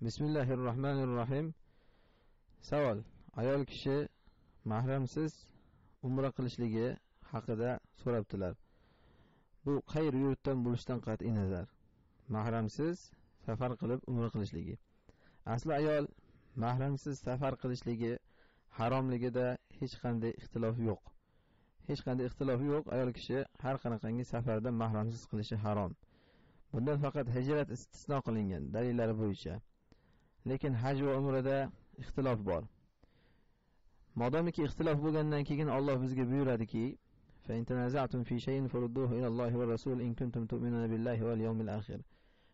bismillahi rohmanir rohim savol. Ayol kishi mahramsiz umra qilishligi haqida so'rabdilar. Bu qay yurtdan bo'lishidan qat'iy nazar. Mahramsiz safar qilib umra qilishligi. Asli ayol mahramsiz safar qilishligi haromligida hech qanday ixtilof yo'q. Hech qanday ixtilof yo'q. Ayol kishi har qanaqangi safarda mahramsiz qilishi harom. Bundan faqat hijrat istisno qilingan dalillari bo'yicha. Lekin haj va umrada ixtilof bor. Modomiki ixtilof bo'lgandan keyin olloh bizga buyuradiki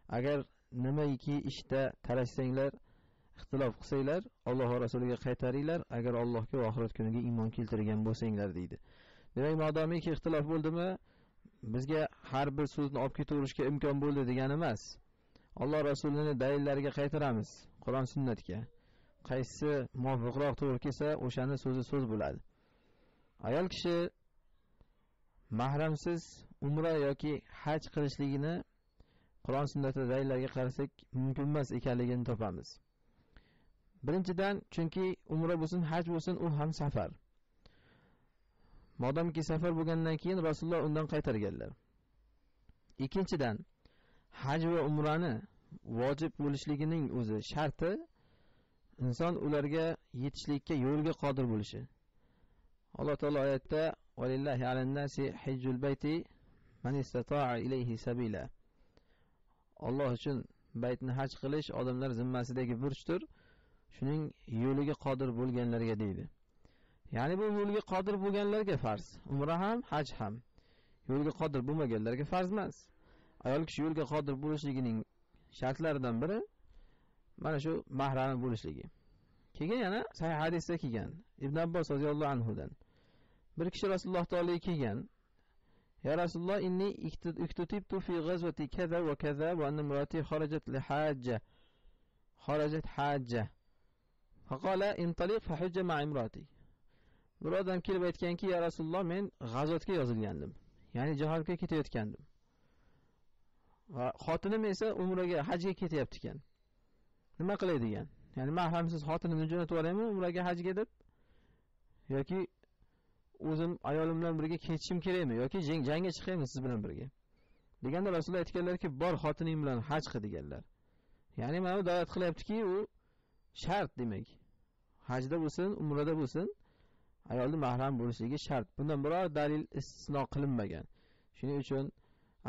agar nimaiki ishda talashsanglar ixtilof qilsanglar alloh va rasuliga qaytaringlar agar allohga va oxirat kuniga iymon keltirgan bo'lsanglar deydi. Demak modomiki ixtilof bo'ldimi? Bizga har bir so'zni olib ketaverishga imkon bo'ldi degani emas. Alloh rasulini dalillariga qaytaramiz qur'on sunnatga qaysi muvofiqroq to'g'ri kelsa o'shani so'zi so'z bo'ladi. Ayol kishi mahramsiz umra yoki haj qilishligini qur'on sunnatda dalillarga qarasak mumkin emas ekanligini topamiz. Birinchidan chunki umra bo'lsin haj bo'lsin u ham safar. Modomki safar bo'lgandan keyin rasululloh undan qaytarganlar. Ikkinchidan haj va umrani vojib bo'lishligining o'zi sharti inson ularga yetishlikka yo'lga qodir bo'lishi. Alloh taolo oyatda alloh uchun baytni haj qilish odamlar zimmasidagi burchdir shuning yo'liga qodir bo'lganlarga deydi. Ya'ni bu yo'lga qodir bo'lganlarga farz umra ham haj ham yo'lga qodir bo'lmaganlarga farz emas. Ayol kishi yo'lga qodir bo'lishligining shartlaridan biri mana shu mahrami bo'lishligi. Keyin yana sahih hadisda kelgan. Ibn abbos roziyallohu anhudan. Bir kishi rasululloh taologa kelgan. Ya rasululloh inni iktutibtu fi g'azvati kaza va kaza va anna imrati kharajat li hajja. Kharajat hajja. Faqala intaliq fa hujja ma imrati bir odam kelib aytganki ya rasululloh men g'azotga yozilgandim. Ya'ni jihodga ketayotgandim. Va xotinim esa umraga hajga ketyapti ekan nima qilay degan ya'ni mahramsiz xotinimni jo'natib yuboraymi umraga hajga deb? Yoki o'zim ayolim bilan birga ketishim kerakmi? Yoki jangga chiqaymi siz bilan birga? Deganda rasululloh aytganlarki bor xotining bilan haj qil deganlar. Ya'ni mana bu da'vat qilyaptiki u shart demak. Hajda bo'lsin umrada bo'lsin ayolni mahram bo'lishligi shart. Bundan biror dalil istisno qilinmagan. Shuning uchun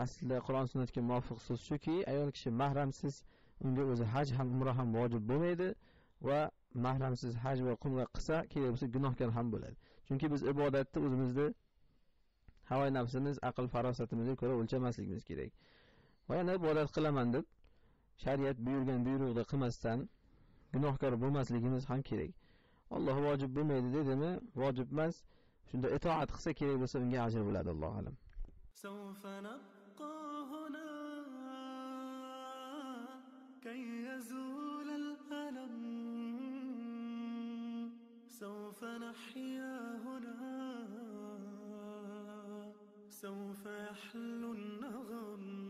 aslida qur'on sunnatga muvofiq so'z shuki ayol kishi mahramsiz unga o'zi haj ham umra ham vojib bo'lmaydi va mahramsiz haj va umra qilsa kerak bo'lsa gunohkor ham bo'ladi. Chunki biz ibodatni o'zimizni havo nafsimiz aql farosatimizga ko'ra o'lchamasligimiz kerak. Va yana ibodat qilaman deb shariat buyurgan buyruqni qilmasdan gunohkor bo'lmasligimiz ham kerak. Olloh vojib bo'lmaydi dedimi? Vojib emas. Shunda itoat qilsa kerak bo'lsa unga ajr bo'ladi allohu alam. نبقى هنا كي يزول الألم. سوف نحيا هنا سوف يحلو النغم.